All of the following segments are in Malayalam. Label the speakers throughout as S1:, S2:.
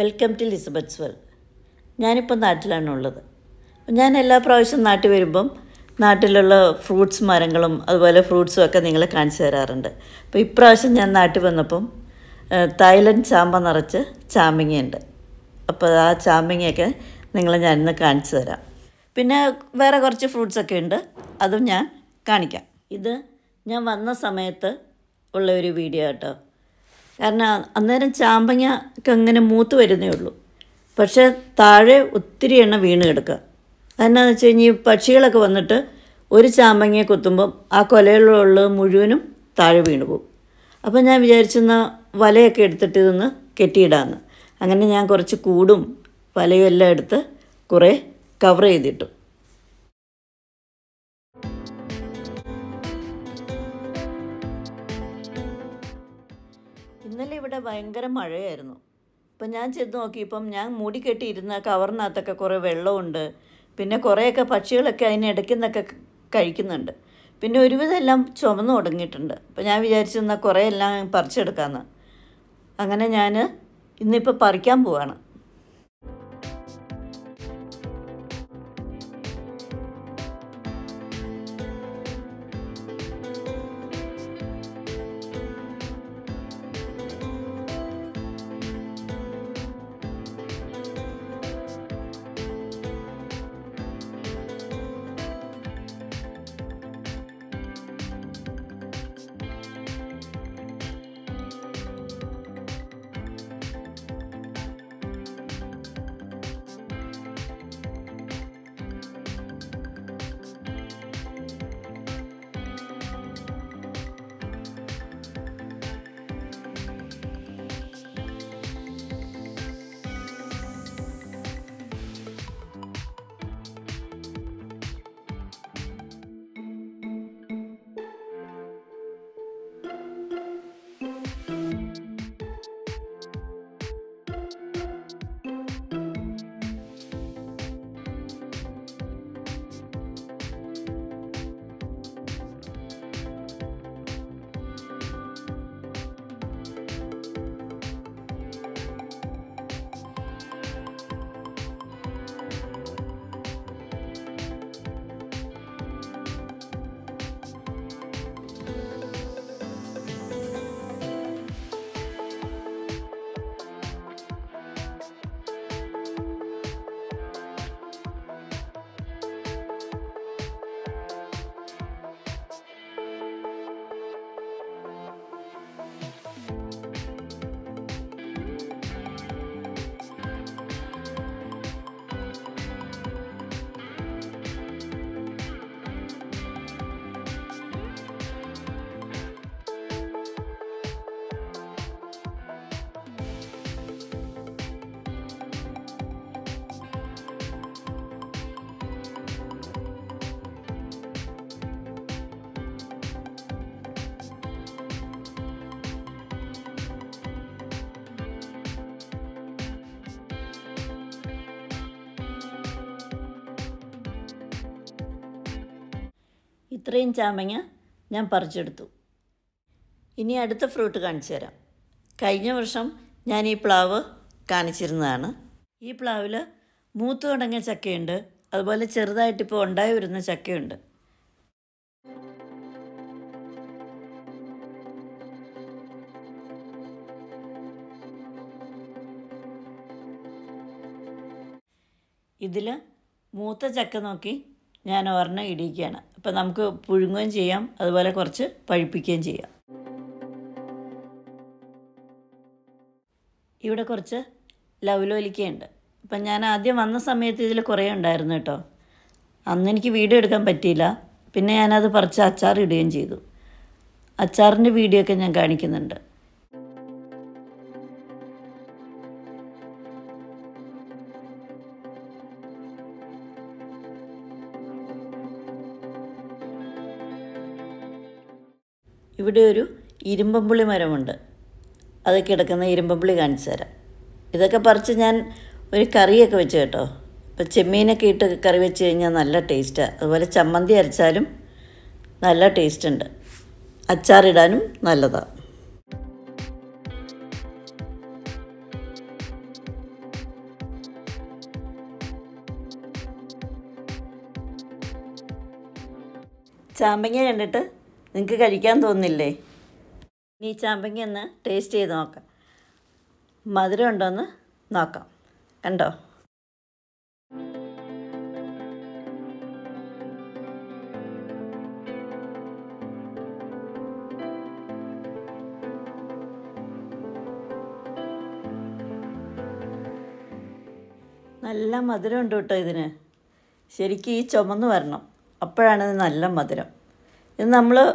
S1: വെൽക്കം ടു ലിസബത്ത്സ് വെൽ ഞാനിപ്പോൾ നാട്ടിലാണുള്ളത്. ഞാൻ എല്ലാ പ്രാവശ്യം നാട്ടിൽ വരുമ്പം നാട്ടിലുള്ള ഫ്രൂട്ട്സ് മരങ്ങളും അതുപോലെ ഫ്രൂട്ട്സും ഒക്കെ നിങ്ങളെ കാണിച്ചു തരാറുണ്ട്. അപ്പോൾ ഇപ്രാവശ്യം ഞാൻ നാട്ടിൽ വന്നപ്പം തായ്ലൻഡ് ചാമ്പ നിറച്ച് ചാമ്പിങ്ങയുണ്ട് അപ്പോൾ ആ ചാമ്പിങ്ങയൊക്കെ നിങ്ങളെ ഞാനിന്ന് കാണിച്ചു തരാം. പിന്നെ വേറെ കുറച്ച് ഫ്രൂട്ട്സൊക്കെ ഉണ്ട്. അതും ഞാൻ കാണിക്കാം. ഇത് ഞാൻ വന്ന സമയത്ത് ഉള്ള ഒരു വീഡിയോ കേട്ടോ കാരണം അന്നേരം ചാമ്പങ്ങ അങ്ങനെ മൂത്ത് വരുന്നേ ഉള്ളൂ. പക്ഷേ താഴെ ഒത്തിരി എണ്ണ വീണ് കിടക്കുക. അതെന്നാന്ന് വെച്ച് കഴിഞ്ഞാൽ പക്ഷികളൊക്കെ വന്നിട്ട് ഒരു ചാമ്പങ്ങയെ കൊത്തുമ്പം ആ കൊലയിലുള്ളത് മുഴുവനും താഴെ വീണ് പോകും. അപ്പോൾ ഞാൻ വിചാരിച്ചെന്ന വലയൊക്കെ എടുത്തിട്ട് ഇതൊന്ന് കെട്ടിയിടാമെന്ന് അങ്ങനെ ഞാൻ കുറച്ച് കൂടും വലയും എല്ലാം എടുത്ത് കുറേ കവർ ചെയ്തിട്ടു. ഇന്നലെ ഇവിടെ ഭയങ്കര മഴയായിരുന്നു. അപ്പം ഞാൻ ചെന്ന് നോക്കിയപ്പം ഞാൻ മൂടി കെട്ടിയിരുന്ന കവറിനകത്തൊക്കെ കുറേ വെള്ളമുണ്ട്. പിന്നെ കുറേയൊക്കെ പക്ഷികളൊക്കെ അതിനിടയ്ക്ക് നിന്നൊക്കെ കഴിക്കുന്നുണ്ട്. പിന്നെ ഒരുവിധം എല്ലാം ചുമന്നു തുടങ്ങിയിട്ടുണ്ട് അപ്പം ഞാൻ വിചാരിച്ചിരുന്ന കുറേ എല്ലാം പറിച്ചെടുക്കാമെന്ന് അങ്ങനെ ഞാൻ ഇന്നിപ്പോൾ പറിക്കാൻ പോവാണ്. ഇത്രയും ചാമ്പങ്ങ ഞാൻ പറിച്ചെടുത്തു. ഇനി അടുത്ത ഫ്രൂട്ട് കാണിച്ചു തരാം. കഴിഞ്ഞ വർഷം ഞാൻ ഈ പ്ലാവ് കാണിച്ചിരുന്നതാണ്. ഈ പ്ലാവിൽ മൂത്തു തുടങ്ങിയ ചക്കയുണ്ട്. അതുപോലെ ചെറുതായിട്ടിപ്പോൾ ഉണ്ടായി വരുന്ന ചക്കയുണ്ട്. ഇതിൽ മൂത്ത ചക്ക നോക്കി ഞാൻ ഒരെണ്ണം ഇടിയിക്കുകയാണ്. അപ്പോൾ നമുക്ക് പുഴുങ്ങുകയും ചെയ്യാം അതുപോലെ കുറച്ച് പഴുപ്പിക്കുകയും ചെയ്യാം. ഇവിടെ കുറച്ച് ലവലോലിക്കയുണ്ട് അപ്പം ഞാൻ ആദ്യം വന്ന സമയത്ത് ഇതിൽ കുറേ ഉണ്ടായിരുന്നു കേട്ടോ. അന്ന് എനിക്ക് വീഡിയോ എടുക്കാൻ പറ്റിയില്ല. പിന്നെ ഞാനത് പറിച്ച് അച്ചാർ ഇടുകയും ചെയ്തു. അച്ചാറിന്റെ വീഡിയോ ഒക്കെ ഞാൻ കാണിക്കുന്നുണ്ട്. ഇവിടെ ഒരു ഇരുമ്പമ്പുളി മരമുണ്ട്. അത് കിടക്കുന്ന ഇരുമ്പമ്പുളി കാണിച്ചു തരാം. ഇതൊക്കെ പറിച്ച് ഞാൻ ഒരു കറിയൊക്കെ വെച്ച് കേട്ടോ. ഇപ്പോൾ ചെമ്മീനൊക്കെ ഇട്ട് കറി വെച്ച് കഴിഞ്ഞാൽ നല്ല ടേസ്റ്റാണ് അതുപോലെ ചമ്മന്തി അരച്ചാലും നല്ല ടേസ്റ്റ് ഉണ്ട് അച്ചാറിടാനും നല്ലതാണ് ചാമ്പങ്ങ കണ്ടിട്ട് നിങ്ങൾക്ക് കഴിക്കാൻ തോന്നില്ലേ? ഇനി ചാമ്പങ്ങ ഒന്ന് ടേസ്റ്റ് ചെയ്ത് നോക്കാം. മധുരം ഉണ്ടോയെന്ന് നോക്കാം. കണ്ടോ? നല്ല മധുരം ഉണ്ട് കേട്ടോ ഇതിന്. ശരിക്കും ഈ ചുമന്ന് വരണം. അപ്പോഴാണ് നല്ല മധുരം. ഇത് നമ്മൾ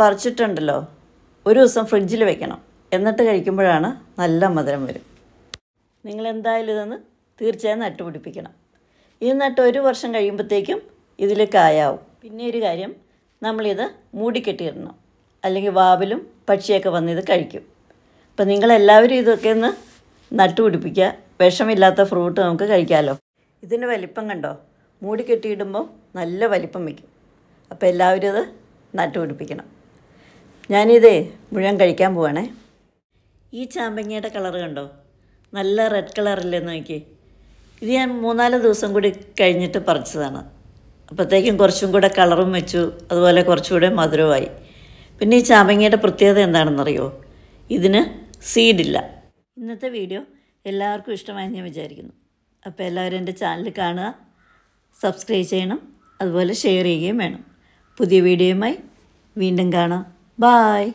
S1: പറിച്ചിട്ടുണ്ടല്ലോ. ഒരു ദിവസം ഫ്രിഡ്ജിൽ വെക്കണം. എന്നിട്ട് കഴിക്കുമ്പോഴാണ് നല്ല മധുരം വരും. നിങ്ങൾ എന്തായാലും ഇതൊന്ന് തീർച്ചയായും നട്ടുപിടിപ്പിക്കണം. ഇത് നട്ട് ഒരു വർഷം കഴിയുമ്പോഴത്തേക്കും ഇതിൽ കായാവും. പിന്നെ ഒരു കാര്യം നമ്മളിത് മൂടിക്കെട്ടിയിടണം. അല്ലെങ്കിൽ വാവിലും പക്ഷിയൊക്കെ വന്ന് ഇത് കഴിക്കും. അപ്പം നിങ്ങളെല്ലാവരും ഇതൊക്കെ ഒന്ന് നട്ടുപിടിപ്പിക്കുക. വിഷമില്ലാത്ത ഫ്രൂട്ട് നമുക്ക് കഴിക്കാമല്ലോ ഇതിന്റെ വലിപ്പം കണ്ടോ? മൂടിക്കെട്ടിയിടുമ്പോൾ നല്ല വലിപ്പം വയ്ക്കും. അപ്പോൾ എല്ലാവരും ഇത് നട്ടുപിടിപ്പിക്കണം. ഞാനിതേ മുഴുവൻ കഴിക്കാൻ പോവാണേ. ഈ ചാമ്പങ്ങയുടെ കളർ കണ്ടോ? നല്ല റെഡ് കളറല്ലേ നോക്കി ഇത് ഞാൻ മൂന്നാൽ ദിവസം കൂടി കഴിഞ്ഞിട്ട് പറിച്ചതാണ്. അപ്പോഴത്തേക്കും കുറച്ചും കൂടെ കളറും വെച്ചു അതുപോലെ കുറച്ചുകൂടെ മധുരമായി പിന്നെ ഈ ചാമ്പങ്ങയുടെ പ്രത്യേകത എന്താണെന്നറിയോ? ഇതിന് സീഡില്ല. ഇന്നത്തെ വീഡിയോ എല്ലാവർക്കും ഇഷ്ടമായി ഞാൻ വിചാരിക്കുന്നു. അപ്പോൾ എല്ലാവരും എന്റെ ചാനൽ കാണുക സബ്സ്ക്രൈബ് ചെയ്യണം അതുപോലെ ഷെയർ ചെയ്യുകയും വേണം. പുതിയ വീഡിയോയുമായി വീണ്ടും കാണാം. ബായ്